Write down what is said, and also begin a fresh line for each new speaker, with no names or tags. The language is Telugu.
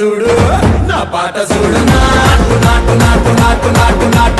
చూడు నా పాట చూడు. నాకు నాకు నాకు నాకు నాకు నాకు.